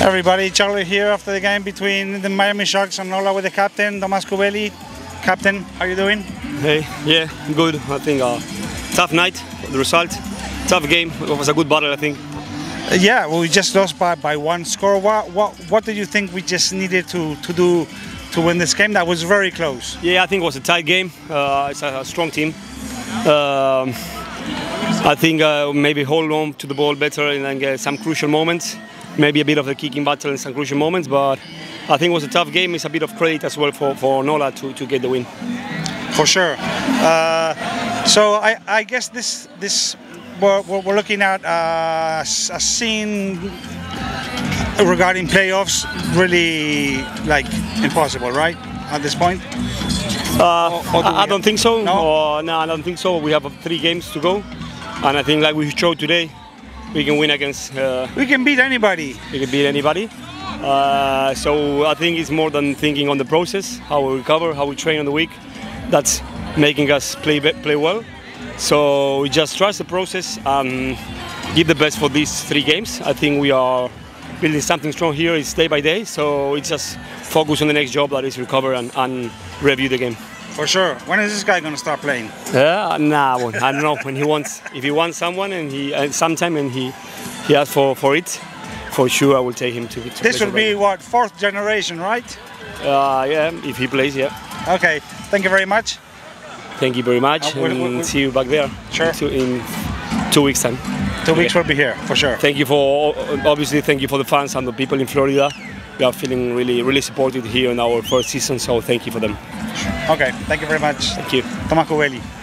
Everybody, Charlie here after the game between the Miami Sharks and Nola with the captain, Tomas Cubelli. Captain, how you doing? Hey, yeah, good. I think uh, tough night, the result. Tough game. It was a good battle, I think. Uh, yeah, well, we just lost by, by one score. What, what what do you think we just needed to, to do to win this game? That was very close. Yeah, I think it was a tight game. Uh, it's a, a, strong team. Um, I think uh, maybe hold on to the ball better and then get some crucial moments. Maybe a bit of a kicking battle in some crucial moments, but I think it was a tough game. It's a bit of credit as well for, for Nola to, to get the win. For sure. Uh, so I, I guess this this we're, we're looking at uh, a scene regarding playoffs really like impossible, right? At this point. Uh, or, or do I, I don't think so. No? Or, no, I don't think so. We have three games to go, and I think like we showed today, we can win against. Uh, we can beat anybody. We can beat anybody. Uh, so I think it's more than thinking on the process, how we recover, how we train on the week. That's making us play play well. So we just trust the process and give the best for these three games. I think we are building something strong here. It's day by day, so it's just focus on the next job that is recover and, and review the game. For sure. When is this guy going to start playing? Yeah, nah, well, I don't know. When he wants, if he wants someone and he uh, sometime and he he asks for for it, for sure I will take him to. to this will be what fourth generation, right? Uh, yeah, if he plays, yeah. Okay. Thank you very much. Thank you very much, uh, we'll, and we'll, we'll, see you back there. Sure. In two, in two weeks time. Two weeks we'll be here for sure. Thank you for obviously thank you for the fans and the people in Florida. We are feeling really really supported here in our first season, so thank you for them. Okay, thank you very much. Thank you. Cubelli.